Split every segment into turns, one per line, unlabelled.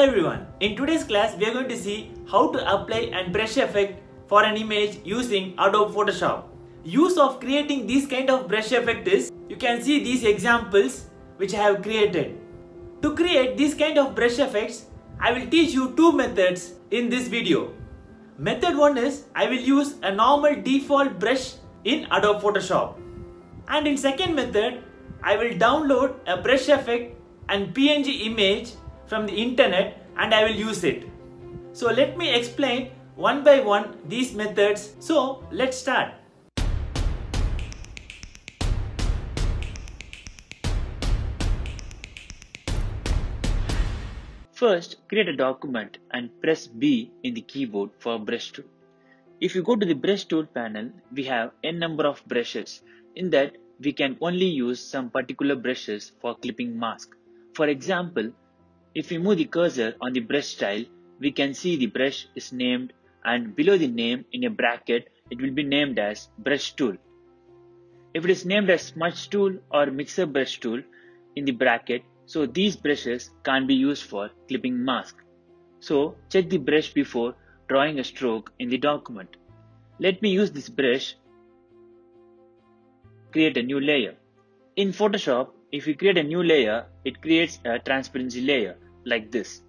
Hello everyone. In today's class, we are going to see how to apply and brush effect for an image using Adobe Photoshop. Use of creating this kind of brush effect is, you can see these examples which I have created. To create this kind of brush effects, I will teach you two methods in this video. Method 1 is, I will use a normal default brush in Adobe Photoshop. And in second method, I will download a brush effect and PNG image from the internet and I will use it. So let me explain one by one these methods. So let's start.
First, create a document and press B in the keyboard for brush tool. If you go to the brush tool panel, we have n number of brushes. In that, we can only use some particular brushes for clipping mask. For example, if we move the cursor on the brush style, we can see the brush is named and below the name in a bracket, it will be named as brush tool. If it is named as smudge tool or mixer brush tool in the bracket, so these brushes can't be used for clipping mask. So check the brush before drawing a stroke in the document. Let me use this brush. Create a new layer. In Photoshop, if you create a new layer, it creates a transparency layer like this.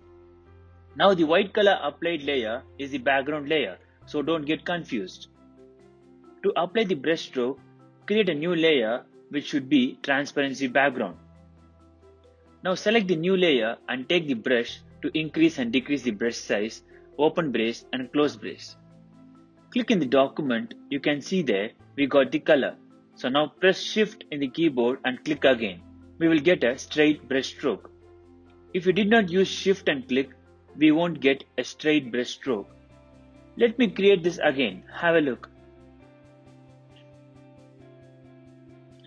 Now the white color applied layer is the background layer, so don't get confused. To apply the brush stroke, create a new layer which should be transparency background. Now select the new layer and take the brush to increase and decrease the brush size, open brace and close brace. Click in the document, you can see there we got the color. So now press shift in the keyboard and click again. We will get a straight brush stroke. If you did not use shift and click, we won't get a straight brush stroke. Let me create this again. Have a look.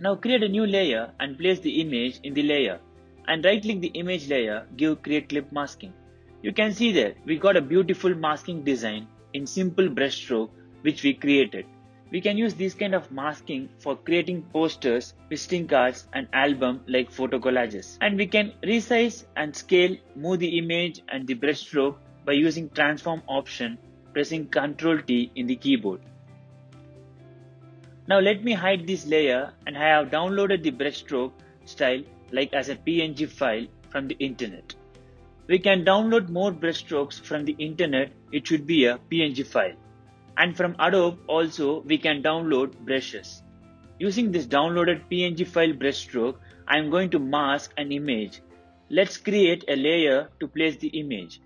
Now create a new layer and place the image in the layer and right click the image layer, give create clip masking. You can see there we got a beautiful masking design in simple brush stroke which we created. We can use this kind of masking for creating posters, visiting cards and album like photo collages. And we can resize and scale, move the image and the brush stroke by using transform option, pressing Ctrl T in the keyboard. Now let me hide this layer and I have downloaded the brushstroke style like as a PNG file from the internet. We can download more brushstrokes from the internet, it should be a PNG file. And from Adobe also we can download brushes. Using this downloaded PNG file brushstroke, I am going to mask an image. Let's create a layer to place the image.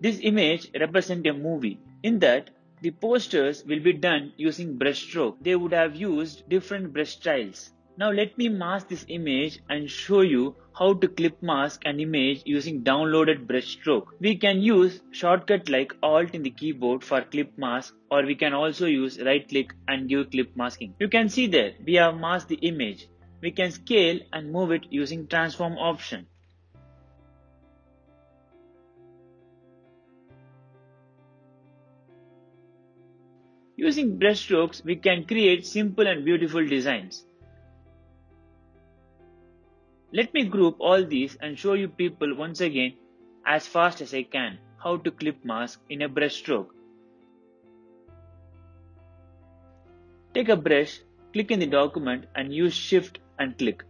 This image represents a movie. In that, the posters will be done using brushstroke. They would have used different brush styles. Now let me mask this image and show you how to clip mask an image using downloaded brush stroke. We can use shortcut like alt in the keyboard for clip mask or we can also use right click and give clip masking. You can see there we have masked the image. We can scale and move it using transform option. Using brush strokes, we can create simple and beautiful designs. Let me group all these and show you people once again as fast as I can how to clip mask in a brush stroke. Take a brush, click in the document and use shift and click.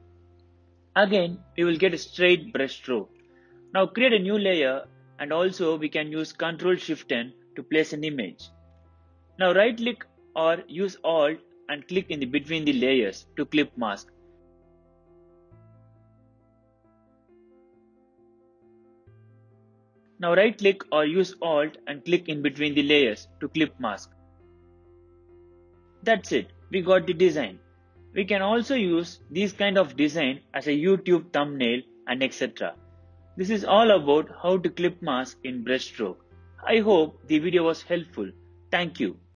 Again, we will get a straight brush stroke. Now create a new layer and also we can use Ctrl Shift N to place an image. Now right click or use alt and click in the between the layers to clip mask. Now right click or use alt and click in between the layers to clip mask. That's it, we got the design. We can also use this kind of design as a YouTube thumbnail and etc. This is all about how to clip mask in brushstroke. I hope the video was helpful. Thank you.